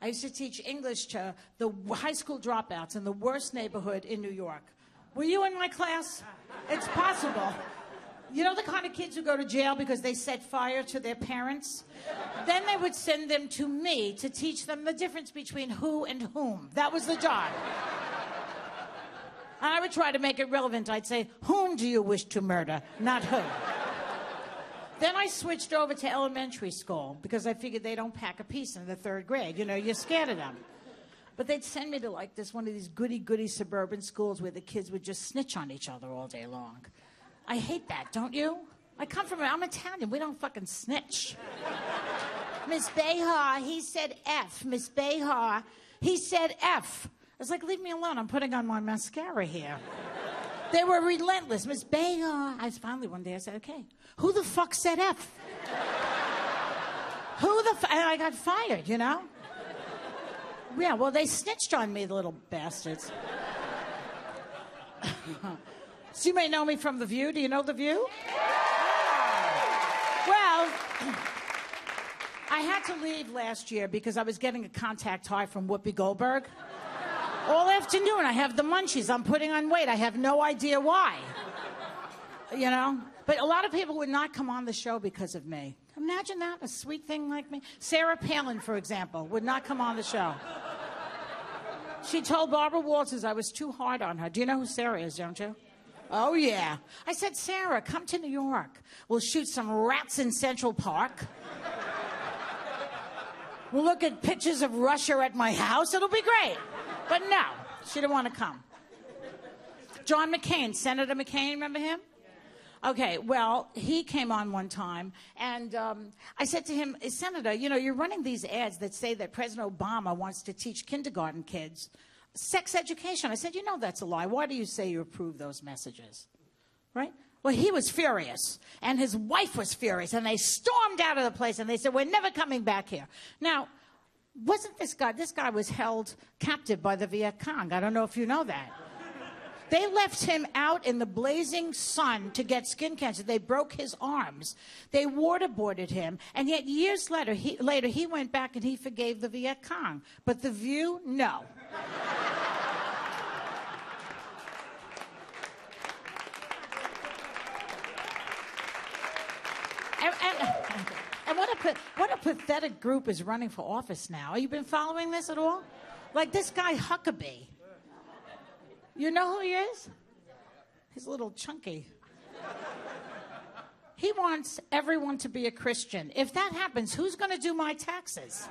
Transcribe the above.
I used to teach English to the high school dropouts in the worst neighborhood in New York. Were you in my class? It's possible. You know the kind of kids who go to jail because they set fire to their parents? Then they would send them to me to teach them the difference between who and whom. That was the job. And I would try to make it relevant. I'd say, Whom do you wish to murder? Not who. Then I switched over to elementary school because I figured they don't pack a piece in the third grade. You know, you're scared of them. But they'd send me to like this one of these goody goody suburban schools where the kids would just snitch on each other all day long. I hate that, don't you? I come from, I'm Italian. We don't fucking snitch. Miss Behar, he said F. Miss Behar, he said F. I was like, leave me alone. I'm putting on my mascara here. They were relentless. Miss Behar. I finally one day I said, okay, who the fuck said F? who the f-? And I got fired, you know? Yeah, well, they snitched on me, the little bastards. so you may know me from The View. Do you know The View? Well, I had to leave last year because I was getting a contact high from Whoopi Goldberg. All afternoon, I have the munchies. I'm putting on weight. I have no idea why. You know? But a lot of people would not come on the show because of me. Imagine that, a sweet thing like me. Sarah Palin, for example, would not come on the show. She told Barbara Walters I was too hard on her. Do you know who Sarah is, don't you? Oh, yeah. I said, Sarah, come to New York. We'll shoot some rats in Central Park. We'll look at pictures of Russia at my house. It'll be great. But no, she didn't want to come. John McCain, Senator McCain, remember him? Okay, well, he came on one time, and um, I said to him, Senator, you know, you're running these ads that say that President Obama wants to teach kindergarten kids sex education. I said, you know, that's a lie. Why do you say you approve those messages? Right? Well, he was furious, and his wife was furious, and they stormed out of the place, and they said, We're never coming back here. Now, wasn't this guy, this guy was held captive by the Viet Cong. I don't know if you know that. They left him out in the blazing sun to get skin cancer. They broke his arms. They waterboarded him. And yet, years later he, later, he went back and he forgave the Viet Cong. But The View, no. And, and, and what a, what a pathetic group is running for office now. Have you been following this at all? Like this guy Huckabee. You know who he is? He's a little chunky. He wants everyone to be a Christian. If that happens, who's going to do my taxes?